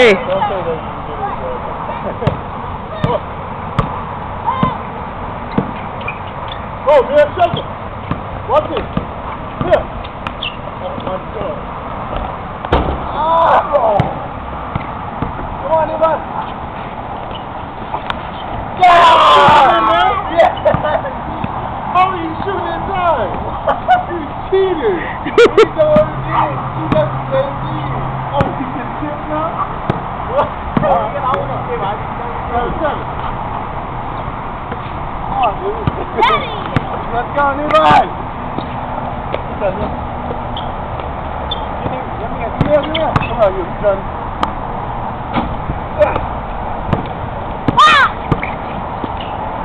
Oh, you did it, man, it. Watch this. Here. Oh. Yeah! Yeah! How are you you cheated. You know what it is. You got the same thing. Oh, he can chip now? What? Oh, get out of here. Seven, seven. Come on, dude. Let's go, Levi. Come here, come here. Come on, you son.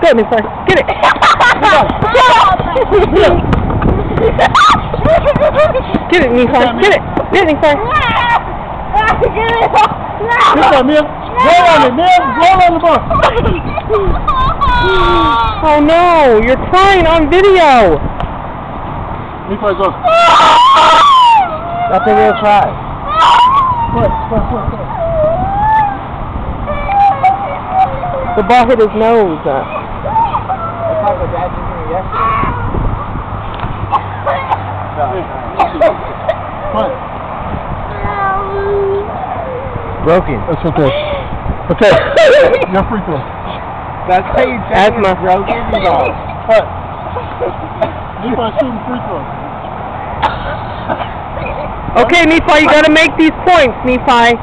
Go, Miss Fire. Get it. Get it, Miss Fire. Get it. Get it, Miss Fire. Come on, Mia. Roll on it, Mia. Roll on the ball. Oh no, you're crying on video. Levi, go. That's a real try. The ball hit his nose. Uh, That's how the dad did yesterday. Broken. That's okay. Okay. Your free throw. That's how you check Asthma. it's broken. You go. Push. Levi shooting free throw. okay, Nephi, you gotta make these points, Nephi.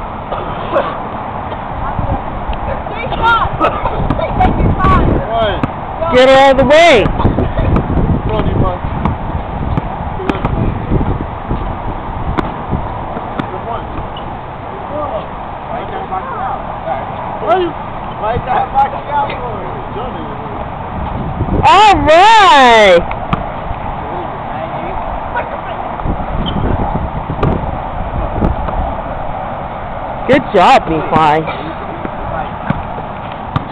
Right. Get her out of the way. Come on, Levi. Good one. Why you gotta box it out? Why you? Why you gotta box it out for? Johnny. All right. Good job, Nephi.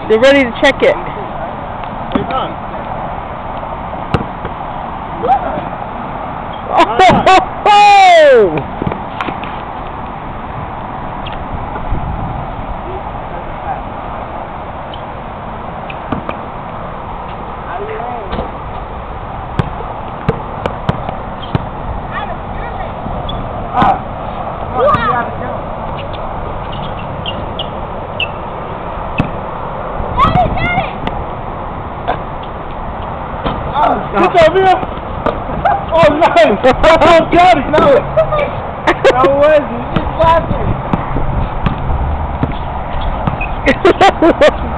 They're ready to check it. Oh! Good job, Mia. Oh, nice. Oh, God, it. No. No, it wasn't. You just.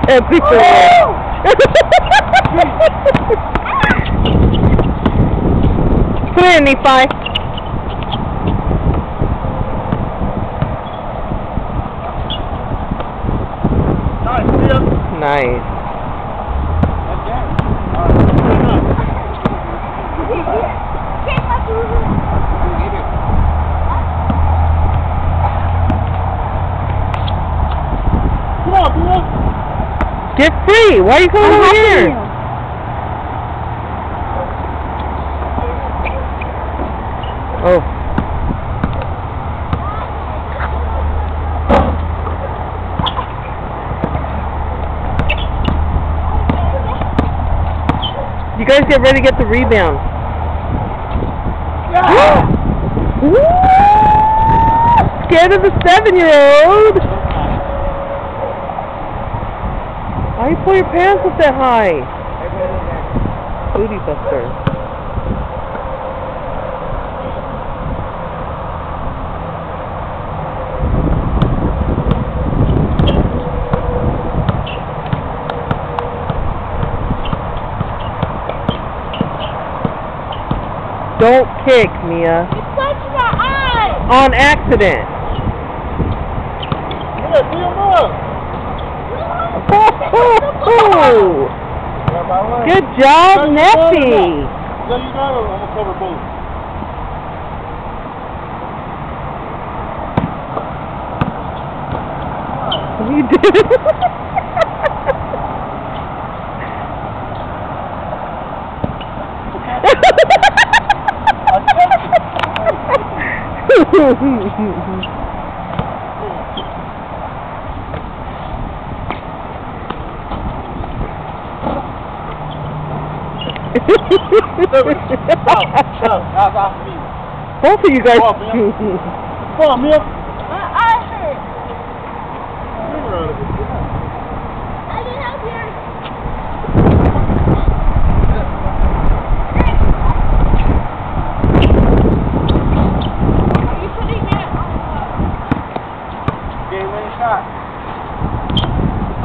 Happy for Put it in, Nephi. Nice, Mia. Nice. Come on, Mia. Get free. Why are you coming over here? Oh. You guys get ready to get the rebound. Woo! Scared of the seven-year-old? Why you pull your pants up that high? Booty buster. Don't kick, Mia. On accident. Yeah, beat him up. Oh, good job, Nessie. Yeah, you got him. I'm gonna cover both. You did. stop, that's off me. Both of you guys. Come on, man. Come on, Mill.